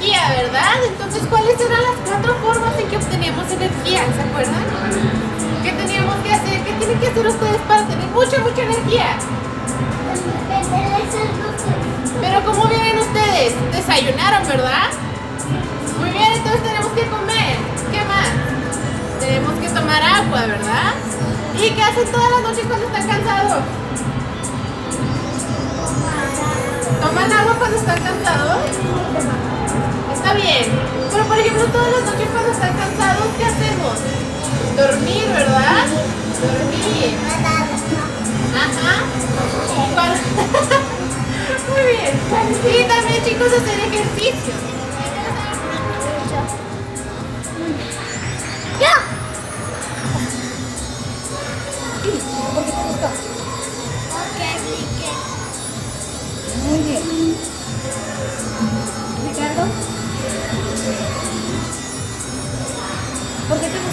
energía, ¿verdad? Entonces, ¿cuáles eran las cuatro formas en que obteníamos energía? ¿Se acuerdan? ¿Qué teníamos que hacer? ¿Qué tienen que hacer ustedes para tener mucha, mucha energía? Pero ¿cómo vienen ustedes? Desayunaron, ¿verdad? Muy bien, entonces tenemos que comer. ¿Qué más? Tenemos que tomar agua, ¿verdad? ¿Y qué hacen todas las noches cuando están cansados? ¿Toman agua cuando están cansados? Bien. Pero por ejemplo, todas las noches cuando están cansados, ¿qué hacemos? Dormir, ¿verdad? Dormir. Ajá. Muy bien. Y también, chicos, hacer ejercicio. ¡Ya!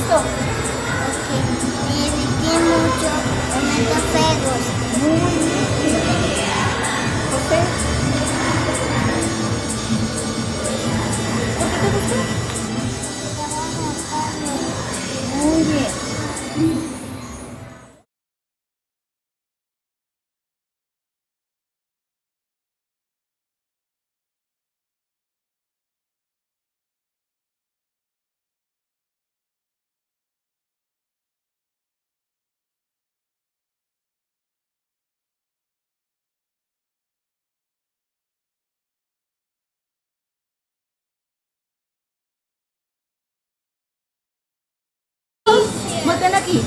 ¿Por qué te gustó? Me mucho comiendo juegos. Muy bien. নাকি